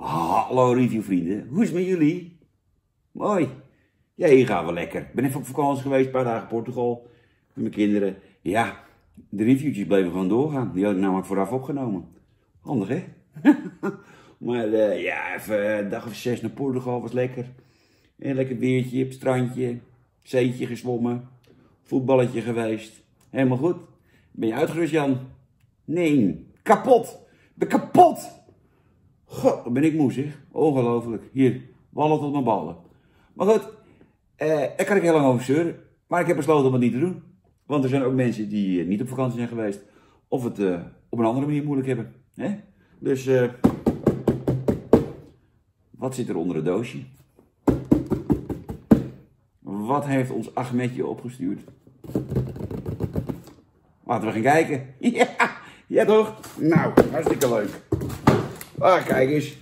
Hallo reviewvrienden, hoe is het met jullie? Mooi. Ja, hier gaan we lekker. Ik ben even op vakantie geweest, een paar dagen Portugal. Met mijn kinderen. Ja, de reviewtjes bleven gewoon doorgaan. Die had ik namelijk vooraf opgenomen. Handig, hè? maar eh, ja, even een dag of zes naar Portugal was lekker. Een lekker weertje, op strandje, zeetje gezwommen, voetballetje geweest. Helemaal goed. Ben je uitgerust, Jan? Nee, kapot. Ik ben kapot. Wat ben ik moe zeg. Ongelooflijk. Hier, wallen tot mijn ballen. Maar goed, eh, daar kan ik heel lang over zeuren. Maar ik heb besloten om het niet te doen. Want er zijn ook mensen die eh, niet op vakantie zijn geweest. Of het eh, op een andere manier moeilijk hebben. Hè? Dus, eh, wat zit er onder het doosje? Wat heeft ons Ahmedje opgestuurd? Laten we gaan kijken. Ja, ja toch? Nou, hartstikke leuk. Ah, kijk eens.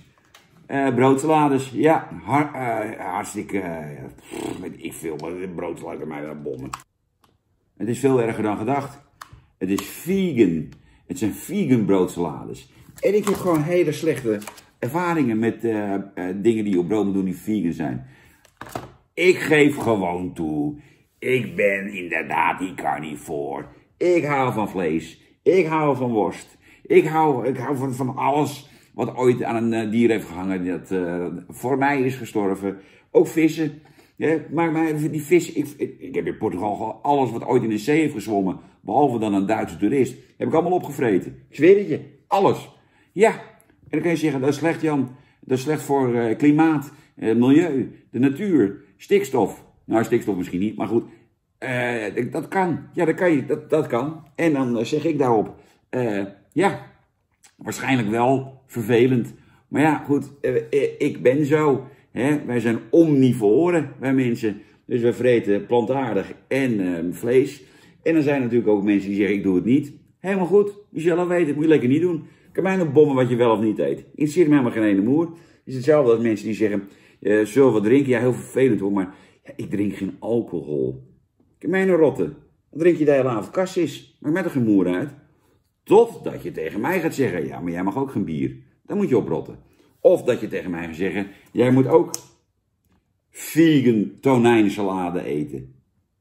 Eh broodsalades, ja, eh, hartstikke, eh, pff, ik veel, maar broodsalade mij naar bommen. Het is veel erger dan gedacht. Het is vegan. Het zijn vegan broodsalades. En ik heb gewoon hele slechte ervaringen met dingen die op brood doen die vegan zijn. Ik geef gewoon toe. Ik ben inderdaad die carnivore. Ik hou van vlees. Ik hou van worst. Ik hou, ik hou van, van alles wat ooit aan een eh, dier heeft gehangen. Dat eh, voor mij is gestorven. Ook vissen. Ja, maar, maar die vis, ik, ik, heb in Portugal alles wat ooit in de zee heeft gezwommen, behalve dan een Duitse toerist, heb ik allemaal opgevreten. Ik alles. Ja, en dan kan je zeggen, dat is slecht Jan, dat is slecht voor eh, klimaat, milieu, de natuur, stikstof. Nou, stikstof misschien niet, maar goed, dat kan. Ja, dat kan je, dat, dat kan. En dan zeg ik daarop, ja, waarschijnlijk wel vervelend. Maar ja, goed, eh, eh, ik ben zo. Hè? Wij zijn omnivoren, wij mensen. Dus we vreten plantaardig en eh, vlees. En dan zijn er natuurlijk ook mensen die zeggen, ik doe het niet. Helemaal goed, je zal het weten, moet je lekker niet doen. Kan mij nog bommen wat je wel of niet eet. Interesseert me helemaal geen ene moer. Het is hetzelfde als mensen die zeggen, eh zullen drinken? Ja, heel vervelend hoor, maar ja, ik drink geen alcohol. Kan mij een rotte. Dan drink je de hele avond kassis. Maakt mij toch geen moer uit? Totdat je tegen mij gaat zeggen, ja, maar jij mag ook geen bier. Dan moet je oprotten. Of dat je tegen mij gaat zeggen, jij moet ook vegan tonijnsalade eten.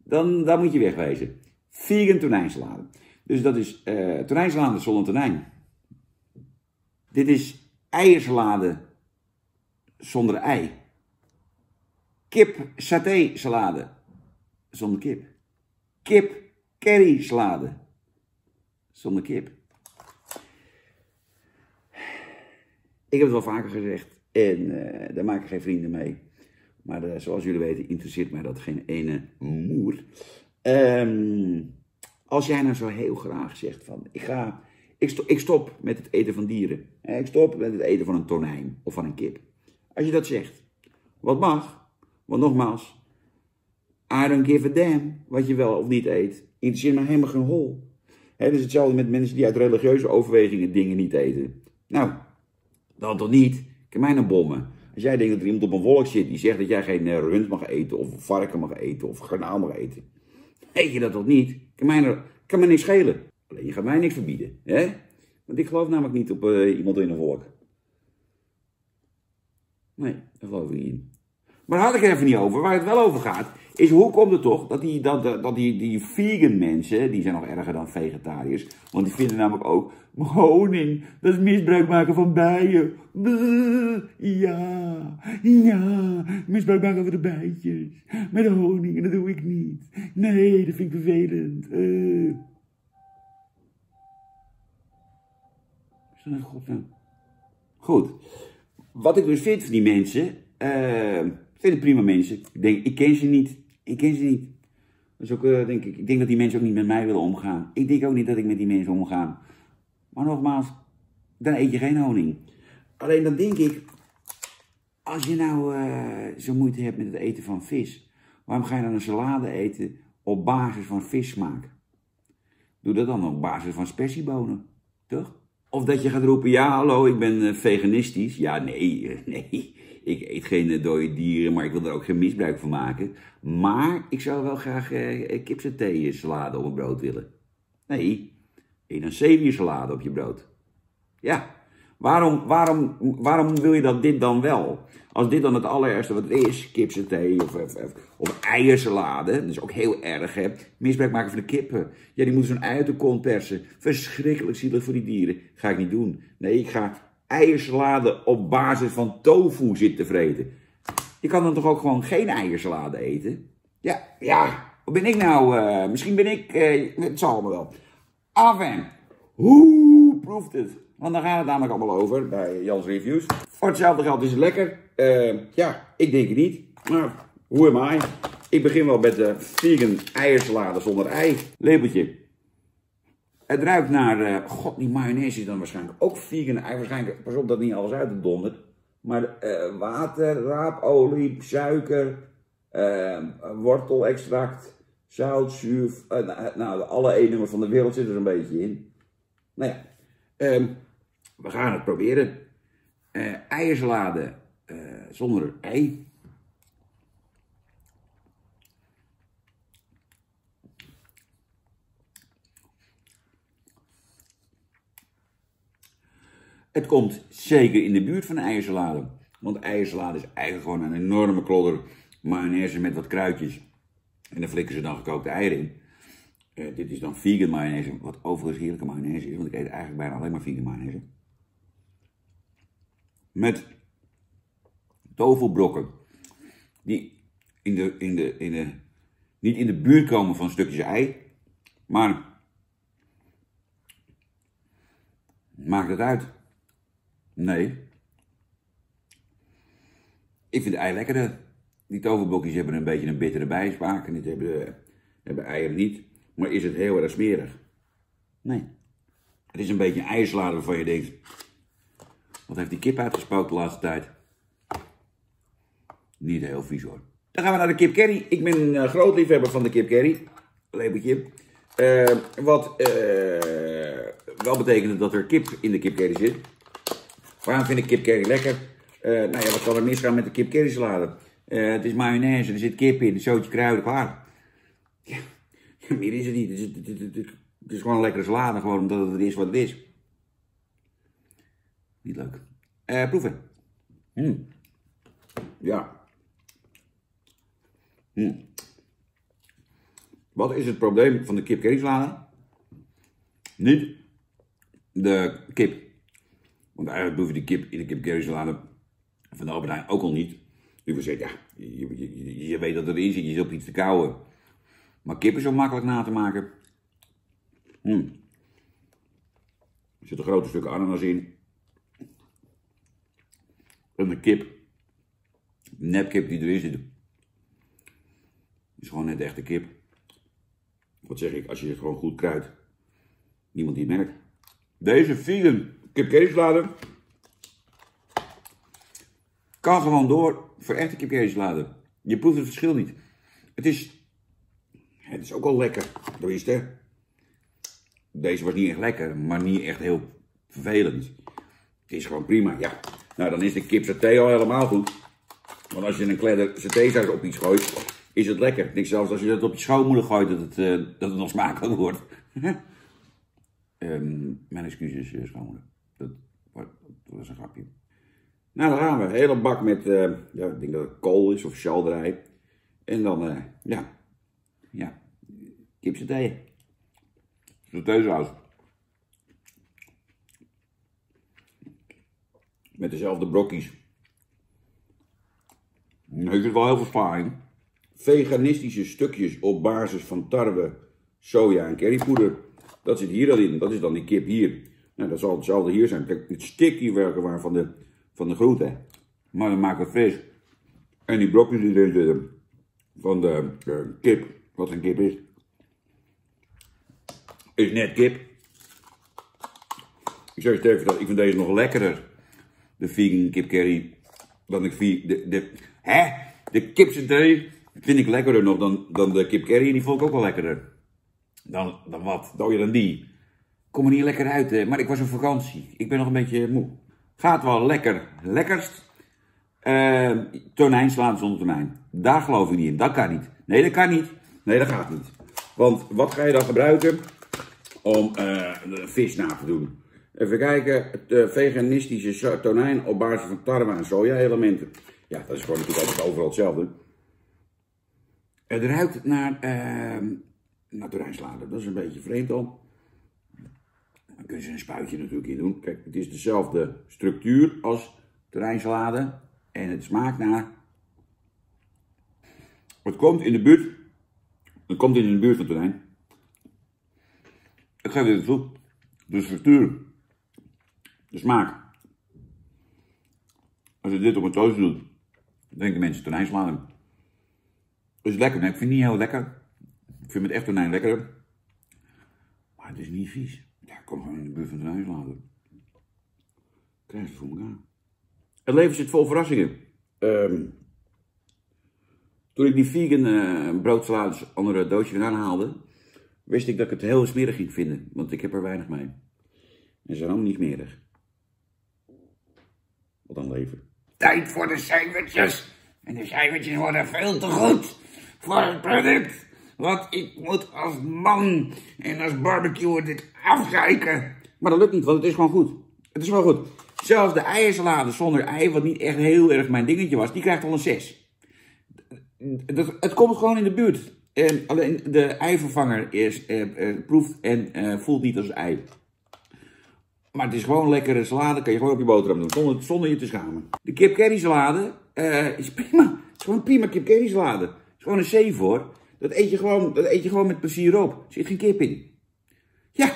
Dan, dan moet je wegwezen. Vegan tonijnsalade. Dus dat is eh tonijnsalade zonder tonijn. Dit is eiersalade zonder ei. Kip saté salade zonder kip. Kip curry salade zonder kip. Ik heb het wel vaker gezegd en eh, daar maak ik geen vrienden mee. Maar zoals jullie weten interesseert mij dat geen ene moer. Ehm, als jij nou zo heel graag zegt van ik ga, ik ik stop met het eten van dieren. Eh, Ik stop met het eten van een tonijn of van een kip. Als je dat zegt, wat mag? Want nogmaals, I don't give a damn wat je wel of niet eet. Interesseert me helemaal geen hol. Dat is hetzelfde met mensen die uit religieuze overwegingen dingen niet eten. Nou, dan toch niet? Kan mij nou bommen. Als jij denkt dat er iemand op een wolk zit die zegt dat jij geen eh, rund mag eten, of varken mag eten, of garnaal mag eten. Eet je dat toch niet? Kan mij, nou- kan mij niks schelen. Alleen je gaat mij niks verbieden. Hè? Want ik geloof namelijk niet op eh, iemand in een wolk. Nee, daar geloof ik niet in. Maar daar had ik er even niet over. Waar het wel over gaat, is hoe komt het toch dat die, dat, die, die vegan mensen, die zijn nog erger dan vegetariërs, want die vinden namelijk ook honing, dat is misbruik maken van bijen. Ja, ja, misbruik maken van de bijtjes. Met honing, en dat doe ik niet. Nee, dat vind ik vervelend. Eh. Is dat? Goed. Wat ik dus vind van die mensen, eh, ik vind het prima mensen. Ik denk, ik ken ze niet. Ik ken ze niet. Dus ook, eh, denk ik, ik denk dat die mensen ook niet met mij willen omgaan. Ik denk ook niet dat ik met die mensen omga. Maar nogmaals, dan eet je geen honing. Alleen dan denk ik, als je nou eh, zo moeite hebt met het eten van vis, waarom ga je dan een salade eten op basis van vissmaak? Doe dat dan op basis van spersiebonen, toch? Of dat je gaat roepen, ja hallo, ik ben eh, veganistisch. Ja, nee, nee, ik eet geen eh, dode dieren, maar ik wil er ook geen misbruik van maken. Maar ik zou wel graag eh, kipsaté salade op mijn brood willen. Nee, eet een salade op je brood. Ja, Waarom, waarom, waarom wil je dat dit dan wel? Als dit dan het allerergste wat het is, kipsaté of, of, of, of eiersalade, dat is ook heel erg hè. Misbruik maken van de kippen. Ja, die moeten zo'n uit de kont persen. Verschrikkelijk zielig voor die dieren. Ga ik niet doen. Nee, ik ga eiersalade op basis van tofu zitten vreten. Je kan dan toch ook gewoon geen eiersalade eten? Ja, ja. Wat ben ik nou? Uh, misschien ben ik, uh, het zal me wel. Enfin, hoe proeft het? Want daar gaat het namelijk allemaal over bij Jans Reviews. Voor hetzelfde geld is het lekker. Uh, ja, ik denk het niet. Maar hoe am I? Ik begin wel met de vegan eiersalade zonder ei. Labeltje. Het ruikt naar, uh, god die mayonaise is dan waarschijnlijk ook vegan ei. Waarschijnlijk, pas op dat niet alles uit dondert. Maar uh, water, raapolie, suiker, wortelextract, zout, zuur. nou, alle E-nummers van de wereld zitten er een beetje in. Nou ja, um, we gaan het proberen. Uh, eiersalade uh, zonder ei. Het komt zeker in de buurt van eiersalade. Want eiersalade is eigenlijk gewoon een enorme klodder mayonaise met wat kruidjes. En daar flikken ze dan gekookte eieren in. Uh, dit is dan vegan mayonaise, wat overigens heerlijke mayonaise is. Want ik eet eigenlijk bijna alleen maar vegan mayonaise met toverbrokken. Die in de, in de, in de, niet in de buurt komen van stukjes ei. Maar maakt het uit? Nee. Ik vind de ei lekkerder. Die toverblokjes hebben een beetje een bittere bijsmaak. En dit hebben, hebben eieren niet. Maar is het heel erg smerig? Nee. Het is een beetje een ijslader waarvan je denkt... Wat heeft die kip uitgespookt de laatste tijd? Niet heel vies hoor. Dan gaan we naar de kip curry. Ik ben een uh, groot liefhebber van de kip curry. Uh, wat uh, wel betekent dat er kip in de kip curry zit. Waarom vind ik kip curry lekker? nou ja, wat kan er misgaan met de kip curry salade? het is mayonaise, er zit kip in, een zootje kruiden, klaar. Ja, meer is het niet. Het is, is gewoon een lekkere salade, gewoon omdat het is wat het is. Niet leuk. Uh, proeven. Mm. Ja. Mm. Wat is het probleem van de kip currysalade? Niet de kip. Want eigenlijk proef je de kip in de kip currysalade van de Albert ook al niet. Dus zeggen, ja, je, je, weet dat erin zit, je zit op iets te kauwen. Maar kip is zo makkelijk na te maken. Mm. Er zitten grote stukken ananas in een kip, nepkip die erin zit, is gewoon net echte kip. Wat zeg ik, als je het gewoon goed kruidt, niemand die het merkt. Deze vegan kipkeesalade kan gewoon door voor echte kipkeesalade. Je proeft het verschil niet. Het is, het is ook wel lekker, tenminste. Deze was niet echt lekker, maar niet echt heel vervelend. Het is gewoon prima, ja. Nou, dan is de kip saté al helemaal goed. Want als je een kledder satésaus op iets gooit, is het lekker. Ik denk zelfs als je dat op je schoonmoeder gooit, dat het, uh, dat het nog smakelijk wordt. um, mijn excuses, uh, schoonmoeder. Dat, was een grapje. Nou, dan gaan we. Hele bak met, uh, ja, ik denk dat het kool is of schalderij. En dan, ja, ja, kip saté. Satésaus. met dezelfde brokjes. Nu heeft het wel heel veel spa Veganistische stukjes op basis van tarwe, soja en currypoeder. Dat zit hier al in. Dat is dan die kip hier. Nou, dat zal hetzelfde hier zijn. Kijk, het stikje werken van de, van de groente. Maar dan maken we fris. En die brokjes die erin zitten. Van de uh, kip. Wat een kip is. Is net kip. Ik zeg je even dat ik vind deze nog lekkerder de vegan kip curry dan ik de, de, hè? De kipsaté vind ik lekkerder nog dan, dan de kip curry. Die vond ik ook wel lekkerder. Dan, dan wat? Dan je dan die. Kom er niet lekker uit, maar ik was op vakantie. Ik ben nog een beetje moe. Gaat wel lekker, lekkerst. Uh, tonijn slaan zonder tonijn. Daar geloof ik niet in. Dat kan niet. Nee, dat kan niet. Nee, dat gaat niet. Want wat ga je dan gebruiken om uh, vis na te doen? Even kijken, het uh, veganistische tonijn op basis van tarwe en soja-elementen. Ja, dat is gewoon natuurlijk altijd overal hetzelfde. Het ruikt naar, uh, naar. Dat is een beetje vreemd al. Kunnen ze een spuitje natuurlijk in doen. Kijk, het is dezelfde structuur als tonijnsalade. En het smaakt naar... Het komt in de buurt... Het komt in de buurt van tonijn. Ik geef dit toe. De structuur de smaak. Als je dit op een toast doet, denken mensen tonijnsalade. is lekker, nee, ik vind het niet heel lekker. Ik vind het echt tonijn lekker. Maar het is niet vies. Kom gewoon in de buurt van tonijnsalade. Krijg je het voor elkaar. Het leven zit vol verrassingen. Um, toen ik die vegan uh, broodsalades onder het doosje vandaan haalde, wist ik dat ik het heel smerig ging vinden. Want ik heb er weinig mee. En ze zijn allemaal niet smerig. Wat dan leven. Tijd voor de cijfertjes. En de cijfertjes worden veel te goed voor het product. Want ik moet als man en als barbecue dit afzeiken. Maar dat lukt niet, want het is gewoon goed. Het is gewoon goed. Zelfs de eiersalade zonder ei, wat niet echt heel erg mijn dingetje was, die krijgt al een 6. het komt gewoon in de buurt. En alleen de eivervanger is, eh, eh, proeft en eh, voelt niet als ei. Maar het is gewoon lekkere salade, kan je gewoon op je boterham doen, zonder, je te schamen. De kip curry salade uh, is prima. Het is gewoon prima kip curry salade. Het is gewoon een zeef hoor. Dat eet je gewoon, dat eet je gewoon met plezier op. Er zit geen kip in. Ja,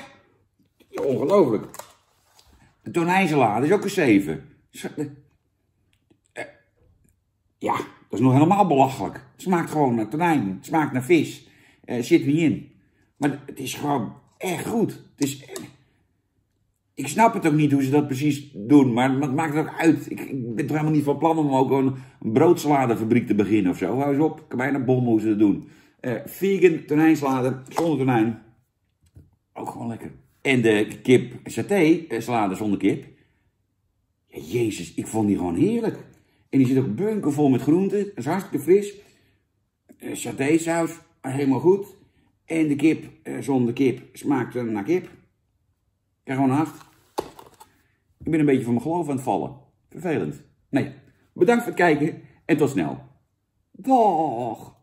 ongelooflijk. De tonijnsalade is ook een 7. Eh, ja, dat is nog helemaal belachelijk. Het smaakt gewoon naar tonijn. Het smaakt naar vis. Uh, zit niet in. Maar het is gewoon echt goed. Het is ik snap het ook niet hoe ze dat precies doen, maar het maakt ook uit. Ik, ik ben toch helemaal niet van plan om ook een, een broodsaladefabriek te beginnen of zo. Hou eens op, ik kan bijna bom hoe ze dat doen. Uh, vegan tonijnsalade, zonder tonijn. Ook gewoon lekker. En de kip saté eh, salade zonder kip. Ja, jezus, ik vond die gewoon heerlijk. En die zit ook bunkervol met groenten. Dat is hartstikke fris. Uh, saus, helemaal goed. En de kip zonder kip smaakt naar kip. Ja, gewoon hard. Ik ben een beetje van mijn geloof aan het vallen. Vervelend. Nee, bedankt voor het kijken en tot snel. Dag!